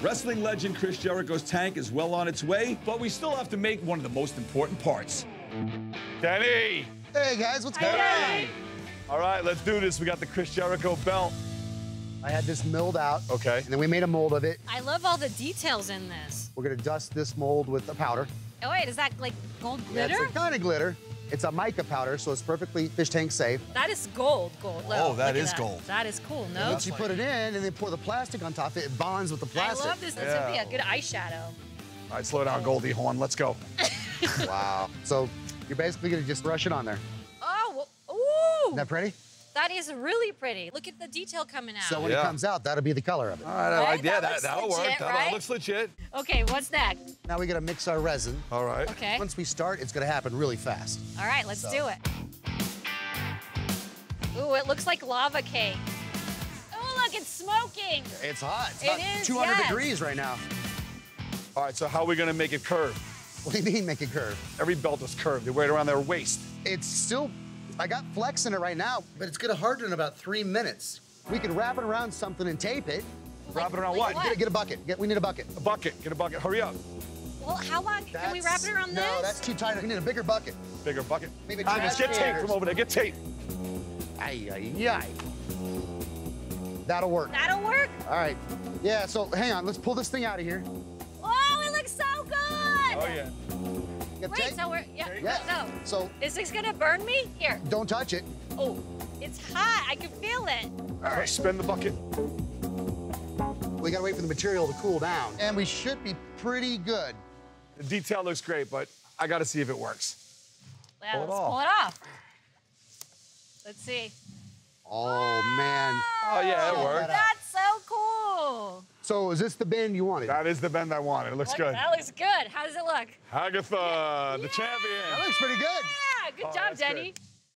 Wrestling legend Chris Jericho's tank is well on its way, but we still have to make one of the most important parts. Kenny! Hey guys, what's going on? All right, let's do this. We got the Chris Jericho belt. I had this milled out. Okay. And then we made a mold of it. I love all the details in this. We're gonna dust this mold with a powder. Oh wait, is that like gold glitter? Yeah, glitter? it's a kind of glitter. It's a mica powder, so it's perfectly fish tank safe. that is gold, gold. Look, Oh, that look at is gold. That is cool. No. Once you put it in and then pour the plastic on top, it bonds with the plastic. I love this. This would be a good eyeshadow. All right, slow down, Goldie Hawn. Let's go. Wow. So you're basically gonna just brush it on there. Oh, ooh. Isn't that pretty? That is really pretty. Look at the detail coming out. So when Yeah. it comes out, that'll be the color of it. All right, all Right? right. Yeah, That that, looks that'll work. legit, That, right? that looks legit. okay, what's next? Now we gotta mix our resin. All right. Okay. Once we start, it's gonna happen really fast. All right, let's So- do it. Ooh, it looks like lava cake. Oh, look, it's smoking. It's hot. It's It about is, 200 yes. degrees right now. All right, so how are we going to make it curve? What do you mean make it curve? Every belt is curved. They wear it around their waist. It's still, I got flex in it right now, but it's gonna harden in about three minutes. We can wrap it around something and tape it. Wrap it around like what? what? Get, a, get a bucket. Get, we need a bucket. A bucket. Get a bucket. Hurry up. Well, how long can we wrap it around no, this? that's too tight. We need a bigger bucket. Bigger bucket. Maybe Agnes, trash get tape cans. from over there. Get tape. Ay, ay, ay. That'll work. That'll work. All right. Yeah, so hang on. Let's pull this thing out of here. Oh, yeah. Get Wait, tape? so we're yeah. Yeah. No, So is this gonna burn me? Here. don't touch it. Oh, it's hot. I can feel it. All right, spin the bucket. We gotta wait for the material to cool down. And we should be pretty good. The detail looks great, but I got to see if it works. Yeah, Pull it let's off. pull it off. Let's see. Oh, man. Oh, yeah, it Check worked. that out. That's so cool. So is this the bend you wanted? That is the bend I wanted. It looks Look, good. That looks good. How does it look? Agatha, the champion. That looks pretty good. Yeah, good Oh, job, that's Denny. good.